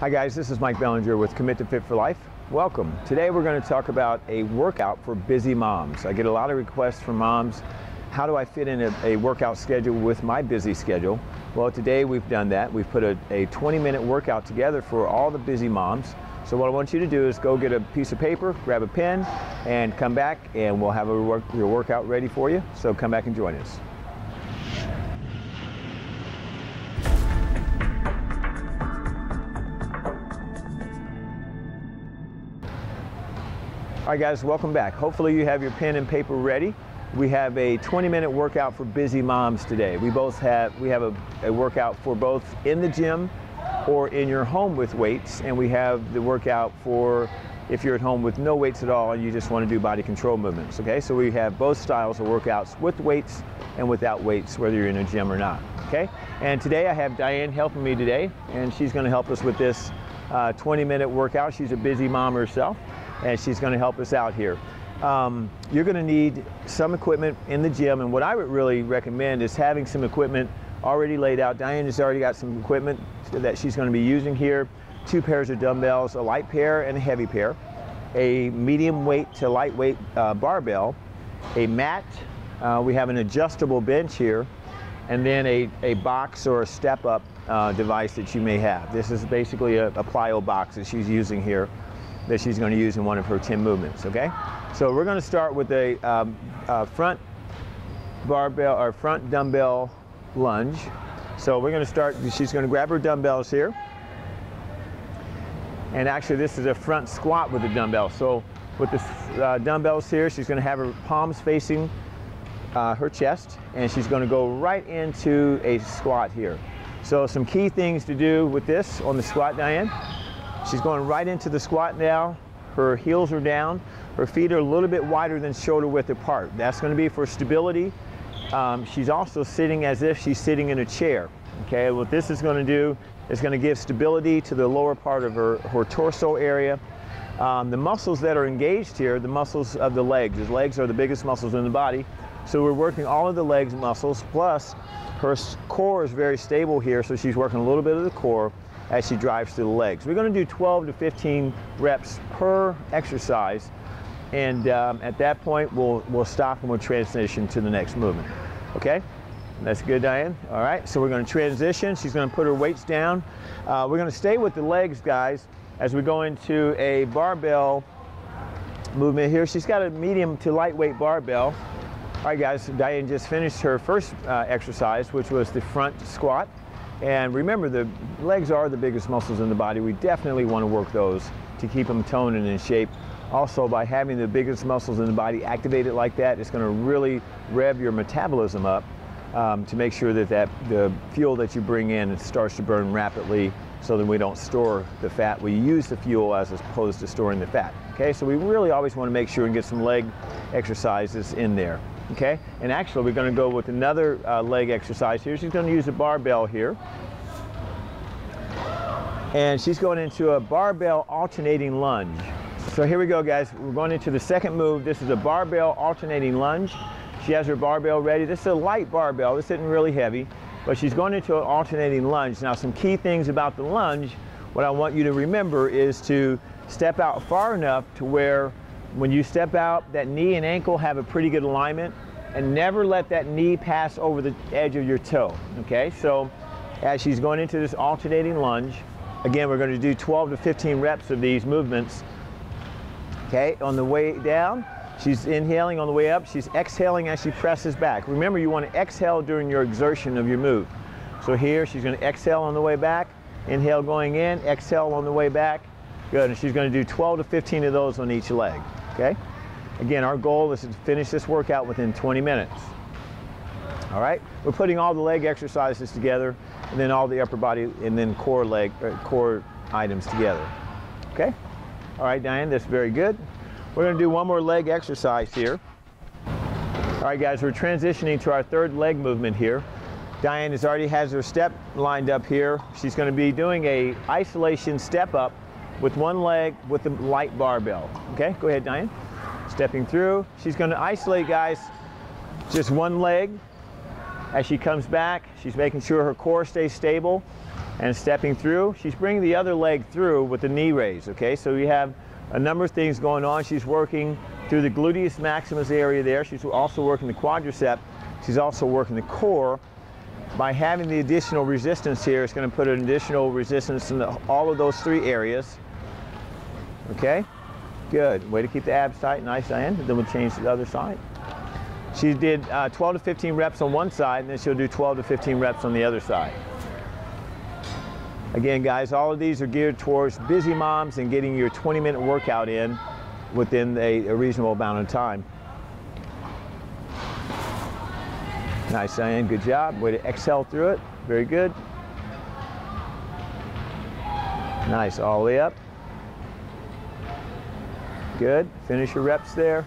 Hi guys, this is Mike Bellinger with Commit to Fit for Life. Welcome. Today we're going to talk about a workout for busy moms. I get a lot of requests from moms, how do I fit in a, a workout schedule with my busy schedule? Well, today we've done that. We've put a, a 20 minute workout together for all the busy moms. So what I want you to do is go get a piece of paper, grab a pen, and come back and we'll have work, your workout ready for you. So come back and join us. All right guys, welcome back. Hopefully you have your pen and paper ready. We have a 20 minute workout for busy moms today. We both have, we have a, a workout for both in the gym or in your home with weights, and we have the workout for if you're at home with no weights at all and you just want to do body control movements, okay? So we have both styles of workouts with weights and without weights, whether you're in a gym or not, okay? And today I have Diane helping me today, and she's gonna help us with this uh, 20 minute workout. She's a busy mom herself and she's going to help us out here. Um, you're going to need some equipment in the gym, and what I would really recommend is having some equipment already laid out. Diane has already got some equipment that she's going to be using here. Two pairs of dumbbells, a light pair and a heavy pair, a medium weight to lightweight uh, barbell, a mat. Uh, we have an adjustable bench here, and then a, a box or a step up uh, device that you may have. This is basically a, a plyo box that she's using here that she's going to use in one of her 10 movements, okay? So we're going to start with a um, front barbell or front dumbbell lunge. So we're going to start, she's going to grab her dumbbells here. And actually this is a front squat with the dumbbell. So with the uh, dumbbells here, she's going to have her palms facing uh, her chest and she's going to go right into a squat here. So some key things to do with this on the squat, Diane. She's going right into the squat now. Her heels are down. Her feet are a little bit wider than shoulder width apart. That's going to be for stability. Um, she's also sitting as if she's sitting in a chair. Okay, what this is going to do is going to give stability to the lower part of her, her torso area. Um, the muscles that are engaged here, the muscles of the legs. The legs are the biggest muscles in the body. So we're working all of the legs muscles, plus her core is very stable here, so she's working a little bit of the core as she drives through the legs. We're going to do 12 to 15 reps per exercise, and um, at that point we'll, we'll stop and we'll transition to the next movement. Okay? That's good, Diane. All right, so we're going to transition. She's going to put her weights down. Uh, we're going to stay with the legs, guys, as we go into a barbell movement here. She's got a medium to lightweight barbell. All right, guys, Diane just finished her first uh, exercise, which was the front squat. And remember, the legs are the biggest muscles in the body. We definitely want to work those to keep them toned and in shape. Also, by having the biggest muscles in the body activated like that, it's going to really rev your metabolism up um, to make sure that, that the fuel that you bring in starts to burn rapidly so that we don't store the fat. We use the fuel as opposed to storing the fat. Okay, so we really always want to make sure and get some leg exercises in there okay? And actually, we're gonna go with another uh, leg exercise here. She's gonna use a barbell here. And she's going into a barbell alternating lunge. So here we go, guys. We're going into the second move. This is a barbell alternating lunge. She has her barbell ready. This is a light barbell. This isn't really heavy, but she's going into an alternating lunge. Now, some key things about the lunge, what I want you to remember is to step out far enough to where when you step out, that knee and ankle have a pretty good alignment and never let that knee pass over the edge of your toe, okay? So as she's going into this alternating lunge, again, we're gonna do 12 to 15 reps of these movements, okay? On the way down, she's inhaling on the way up, she's exhaling as she presses back. Remember, you wanna exhale during your exertion of your move. So here, she's gonna exhale on the way back, inhale going in, exhale on the way back. Good, and she's gonna do 12 to 15 of those on each leg okay? Again, our goal is to finish this workout within 20 minutes. All right, we're putting all the leg exercises together and then all the upper body and then core leg, uh, core items together. Okay? All right, Diane, that's very good. We're gonna do one more leg exercise here. All right, guys, we're transitioning to our third leg movement here. Diane has already has her step lined up here. She's gonna be doing a isolation step up with one leg with the light barbell. Okay, go ahead, Diane. Stepping through. She's going to isolate, guys, just one leg. As she comes back, she's making sure her core stays stable. and stepping through. She's bringing the other leg through with the knee raise, okay? So you have a number of things going on. She's working through the gluteus maximus area there. She's also working the quadricep. She's also working the core. By having the additional resistance here, it's going to put an additional resistance in the, all of those three areas. Okay? Good. Way to keep the abs tight. Nice, Diane. Then we'll change to the other side. She did uh, 12 to 15 reps on one side, and then she'll do 12 to 15 reps on the other side. Again, guys, all of these are geared towards busy moms and getting your 20 minute workout in within a, a reasonable amount of time. Nice, Diane, good job. Way to exhale through it. Very good. Nice, all the way up. Good, finish your reps there.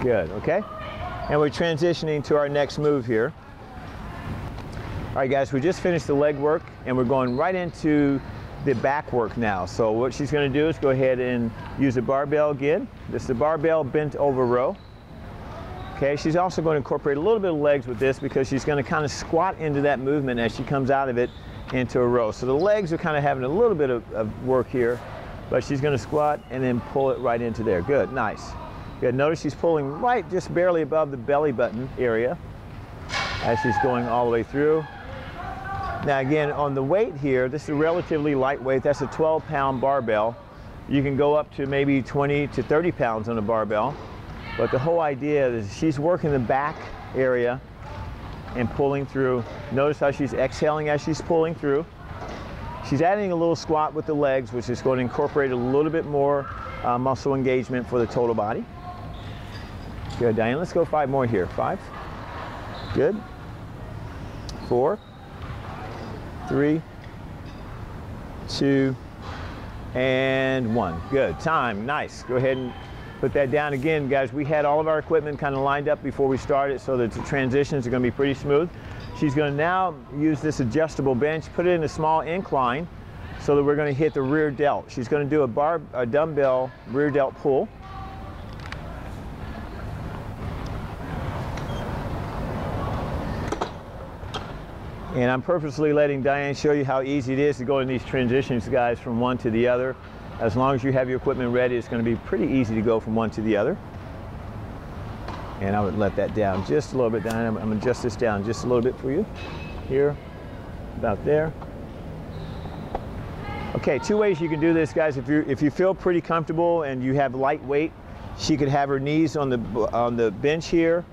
Good, okay? And we're transitioning to our next move here. All right, guys, we just finished the leg work and we're going right into the back work now. So what she's gonna do is go ahead and use a barbell again. This is the barbell bent over row. Okay, she's also going to incorporate a little bit of legs with this because she's going to kind of squat into that movement as she comes out of it into a row. So the legs are kind of having a little bit of, of work here, but she's going to squat and then pull it right into there. Good, nice. Good, notice she's pulling right just barely above the belly button area as she's going all the way through. Now again, on the weight here, this is a relatively lightweight. That's a 12 pound barbell. You can go up to maybe 20 to 30 pounds on a barbell. But the whole idea is she's working the back area and pulling through. Notice how she's exhaling as she's pulling through. She's adding a little squat with the legs, which is going to incorporate a little bit more uh, muscle engagement for the total body. Good, Diane. Let's go five more here. Five. Good. Four three, two, and one. Good, time, nice. Go ahead and put that down again, guys. We had all of our equipment kind of lined up before we started so that the transitions are gonna be pretty smooth. She's gonna now use this adjustable bench, put it in a small incline so that we're gonna hit the rear delt. She's gonna do a bar, a dumbbell rear delt pull. And I'm purposely letting Diane show you how easy it is to go in these transitions, guys, from one to the other. As long as you have your equipment ready, it's going to be pretty easy to go from one to the other. And I would let that down just a little bit, Diane. I'm, going to adjust this down just a little bit for you. Here, about there. Okay, two ways you can do this, guys. If you if you feel pretty comfortable and you have light weight, she could have her knees on the on the bench here.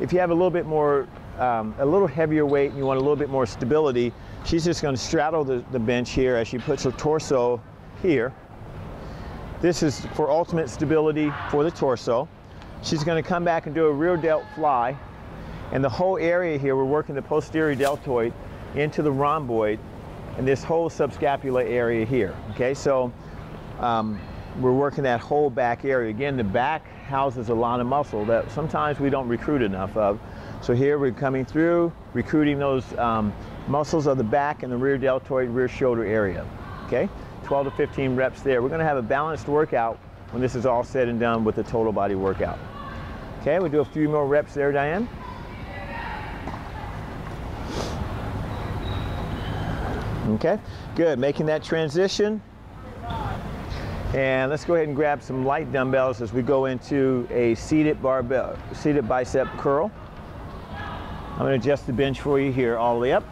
If you have a little bit more um, a little heavier weight and you want a little bit more stability, she's just going to straddle the, the bench here as she puts her torso here. This is for ultimate stability for the torso. She's going to come back and do a rear delt fly. And the whole area here, we're working the posterior deltoid into the rhomboid and this whole subscapular area here. Okay, so um, we're working that whole back area. Again, the back houses a lot of muscle that sometimes we don't recruit enough of. So here we're coming through, recruiting those um, muscles of the back and the rear deltoid, rear shoulder area. Okay, 12 to 15 reps there. We're gonna have a balanced workout when this is all said and done with the total body workout. Okay, we'll do a few more reps there, Diane. Okay, good, making that transition. And let's go ahead and grab some light dumbbells as we go into a seated barbell, seated bicep curl. I'm going to adjust the bench for you here all the way up.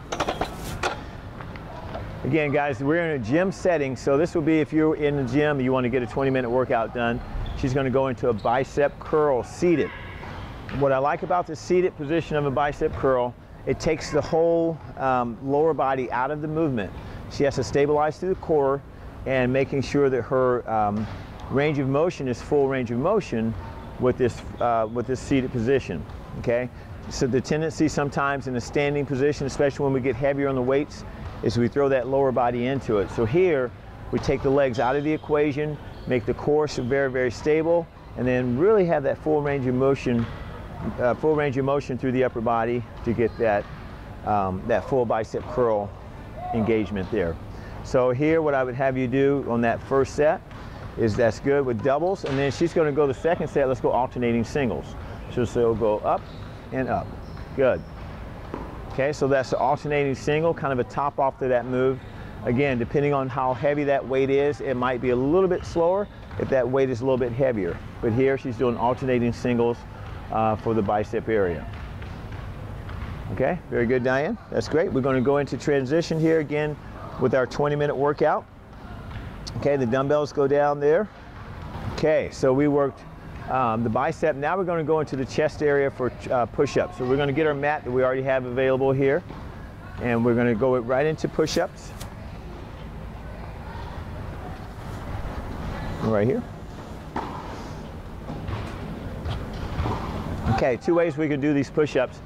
Again, guys, we're in a gym setting, so this will be if you're in the gym, you want to get a 20 minute workout done. She's going to go into a bicep curl seated. What I like about the seated position of a bicep curl, it takes the whole um, lower body out of the movement. She has to stabilize through the core and making sure that her um, range of motion is full range of motion with this, uh, with this seated position, okay? So the tendency sometimes in a standing position, especially when we get heavier on the weights, is we throw that lower body into it. So here, we take the legs out of the equation, make the core very, very stable, and then really have that full range of motion, uh, full range of motion through the upper body to get that, um, that full bicep curl engagement there. So here, what I would have you do on that first set is that's good with doubles, and then she's gonna go the second set, let's go alternating singles. So she'll go up, and up. Good. Okay, so that's the alternating single, kind of a top off to that move. Again, depending on how heavy that weight is, it might be a little bit slower if that weight is a little bit heavier. But here she's doing alternating singles uh, for the bicep area. Okay, very good, Diane. That's great. We're going to go into transition here again with our 20 minute workout. Okay, the dumbbells go down there. Okay, so we worked um, the bicep. Now we're going to go into the chest area for uh, push-ups. So we're going to get our mat that we already have available here, and we're going to go right into push-ups. Right here. Okay, two ways we can do these push-ups.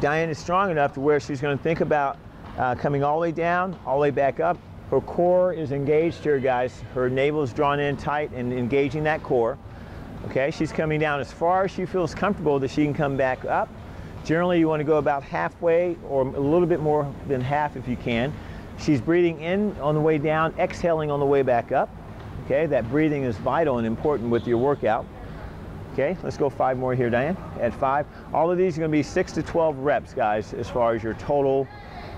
Diane is strong enough to where she's going to think about uh, coming all the way down, all the way back up. Her core is engaged here, guys. Her navel is drawn in tight and engaging that core. Okay, she's coming down as far as she feels comfortable that she can come back up. Generally, you want to go about halfway or a little bit more than half if you can. She's breathing in on the way down, exhaling on the way back up. Okay, that breathing is vital and important with your workout. Okay, let's go five more here, Diane. At five. All of these are going to be six to 12 reps, guys, as far as your total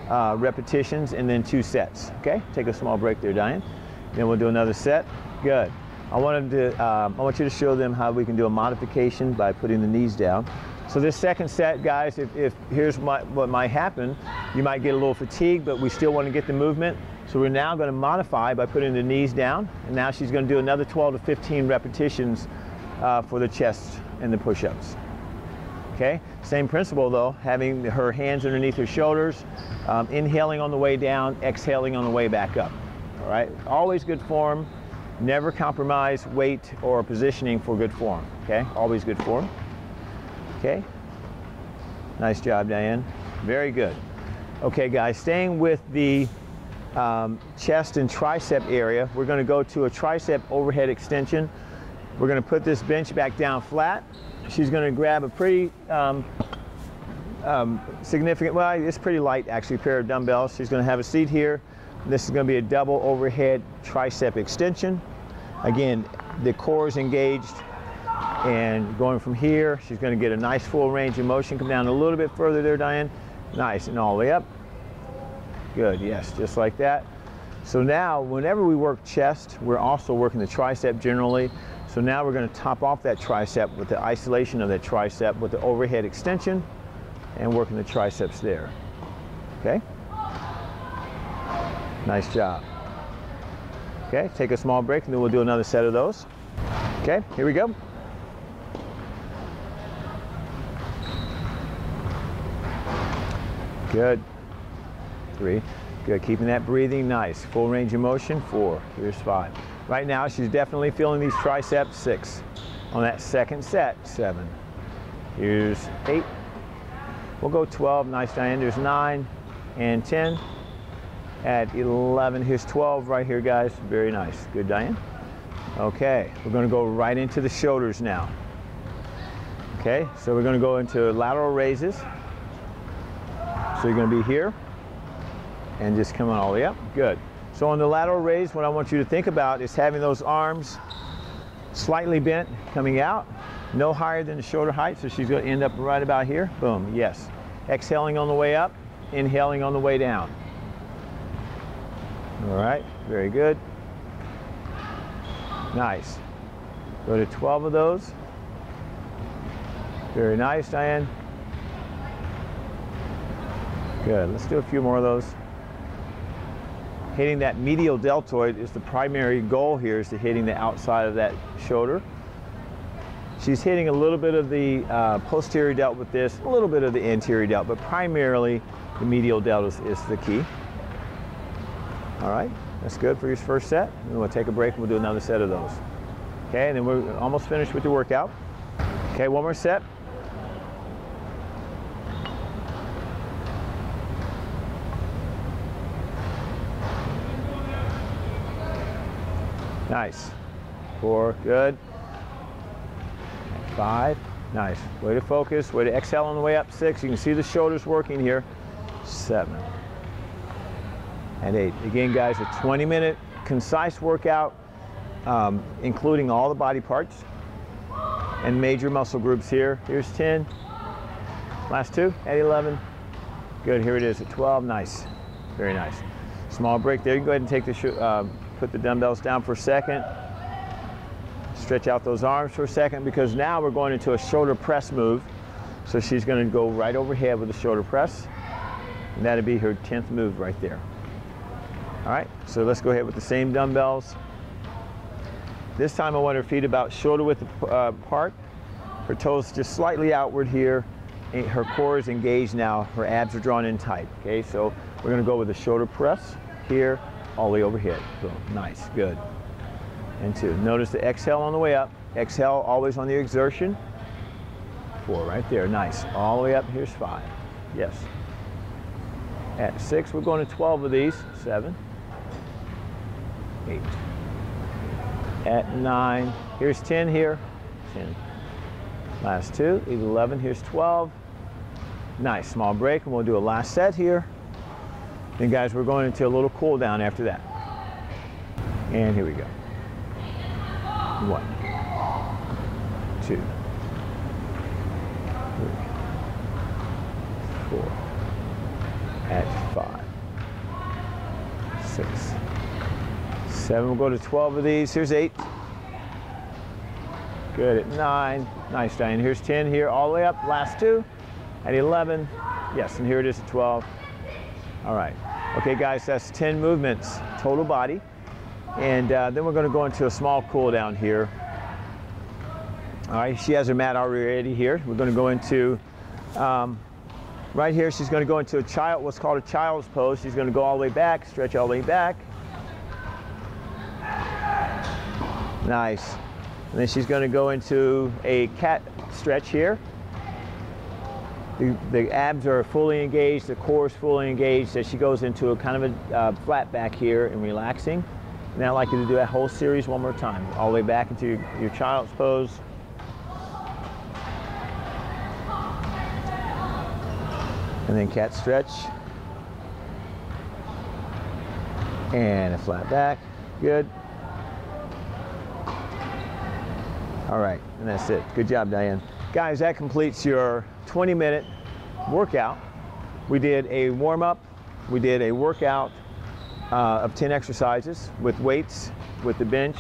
uh, repetitions and then two sets. Okay, take a small break there, Diane. Then we'll do another set. Good. I wanted to, um, I want you to show them how we can do a modification by putting the knees down. So this second set, guys, if, if here's my, what might happen, you might get a little fatigued, but we still want to get the movement. So we're now going to modify by putting the knees down, and now she's going to do another 12 to 15 repetitions uh, for the chest and the push-ups. Okay, same principle though, having her hands underneath her shoulders, um, inhaling on the way down, exhaling on the way back up. All right, always good form. Never compromise weight or positioning for good form. Okay, always good form. Okay, nice job, Diane. Very good. Okay, guys, staying with the um, chest and tricep area, we're going to go to a tricep overhead extension. We're going to put this bench back down flat. She's going to grab a pretty um, um, significant, well, it's pretty light actually, pair of dumbbells. She's going to have a seat here. This is going to be a double overhead tricep extension. Again, the core is engaged and going from here, she's going to get a nice full range of motion. Come down a little bit further there, Diane. Nice, and all the way up. Good, yes, just like that. So now, whenever we work chest, we're also working the tricep generally. So now we're going to top off that tricep with the isolation of that tricep with the overhead extension and working the triceps there. Okay? Nice job. Okay, take a small break and then we'll do another set of those. Okay, here we go. Good. Three. Good, keeping that breathing nice. Full range of motion, four. Here's five. Right now, she's definitely feeling these triceps, six. On that second set, seven. Here's eight. We'll go 12, nice Diane. There's nine and 10. At 11, here's 12 right here, guys. Very nice. Good, Diane. Okay, we're gonna go right into the shoulders now. Okay, so we're gonna go into lateral raises. So you're gonna be here and just come on all the way up. Good. So on the lateral raise, what I want you to think about is having those arms slightly bent coming out, no higher than the shoulder height, so she's going to end up right about here. Boom, yes. Exhaling on the way up, inhaling on the way down. All right, very good. Nice. Go to 12 of those. Very nice, Diane. Good, let's do a few more of those hitting that medial deltoid is the primary goal here is to hitting the outside of that shoulder. She's hitting a little bit of the uh, posterior delt with this, a little bit of the anterior delt, but primarily the medial delt is, is the key. All right, that's good for your first set. And we'll take a break and we'll do another set of those. Okay, and then we're almost finished with your workout. Okay, one more set. Nice. Four, good. Five, nice. Way to focus, way to exhale on the way up. Six, you can see the shoulders working here. Seven. And eight. Again, guys, a 20 minute concise workout, um, including all the body parts and major muscle groups here. Here's 10. Last two at 11. Good, here it is at 12. Nice. Very nice. Small break there. You can go ahead and take the, uh, put the dumbbells down for a second. Stretch out those arms for a second because now we're going into a shoulder press move. So she's going to go right overhead with the shoulder press. And that'll be her 10th move right there. All right, so let's go ahead with the same dumbbells. This time I want her feet about shoulder width uh, apart. Her toes just slightly outward here. Her core is engaged now. Her abs are drawn in tight. Okay, so we're gonna go with the shoulder press here, all the way overhead. So nice, good. And two. Notice the exhale on the way up. Exhale always on the exertion. Four right there, nice. All the way up, here's five. Yes. At six, we're going to 12 of these. Seven, eight. At nine, here's 10 here. 10. Last two, 11, here's 12. Nice, small break, and we'll do a last set here. Then guys, we're going into a little cool down after that. And here we go. One, two, three, four, at five, six, seven. We'll go to 12 of these. Here's eight. Good at nine. Nice, Diane. Here's 10 here, all the way up. Last two. At 11. Yes, and here it is at 12. All right. Okay, guys, that's 10 movements, total body. And uh, then we're going to go into a small cool down here. All right, she has her mat already here. We're going to go into, um, right here, she's going to go into a child, what's called a child's pose. She's going to go all the way back, stretch all the way back. Nice. And then she's going to go into a cat stretch here. The, the, abs are fully engaged, the core is fully engaged as she goes into a kind of a uh, flat back here and relaxing. Now I'd like you to do that whole series one more time, all the way back into your, your child's pose. And then cat stretch. And a flat back, good. All right, and that's it. Good job, Diane. Guys, that completes your 20 minute workout. We did a warm up, we did a workout uh, of 10 exercises with weights, with the bench,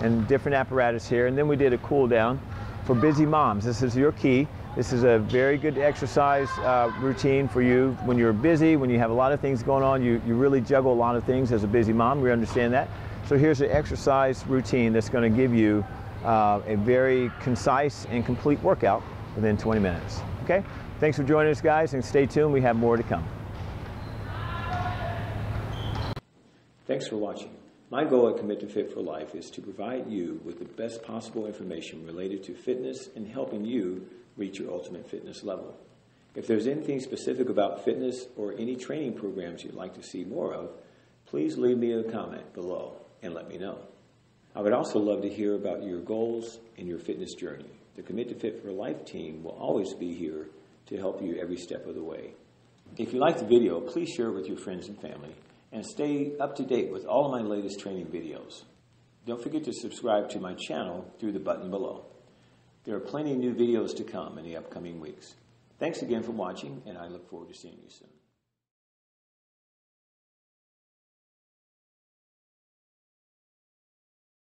and different apparatus here. And then we did a cool down for busy moms. This is your key. This is a very good exercise uh, routine for you when you're busy, when you have a lot of things going on. You, you really juggle a lot of things as a busy mom. We understand that. So here's an exercise routine that's going to give you uh, a very concise and complete workout within 20 minutes. Okay? Thanks for joining us, guys, and stay tuned. We have more to come. Thanks for watching. My goal at Commit to Fit for Life is to provide you with the best possible information related to fitness and helping you reach your ultimate fitness level. If there's anything specific about fitness or any training programs you'd like to see more of, please leave me a comment below and let me know. I would also love to hear about your goals and your fitness journey. The Commit to Fit for Life team will always be here to help you every step of the way. If you like the video, please share it with your friends and family and stay up to date with all of my latest training videos. Don't forget to subscribe to my channel through the button below. There are plenty of new videos to come in the upcoming weeks. Thanks again for watching, and I look forward to seeing you soon.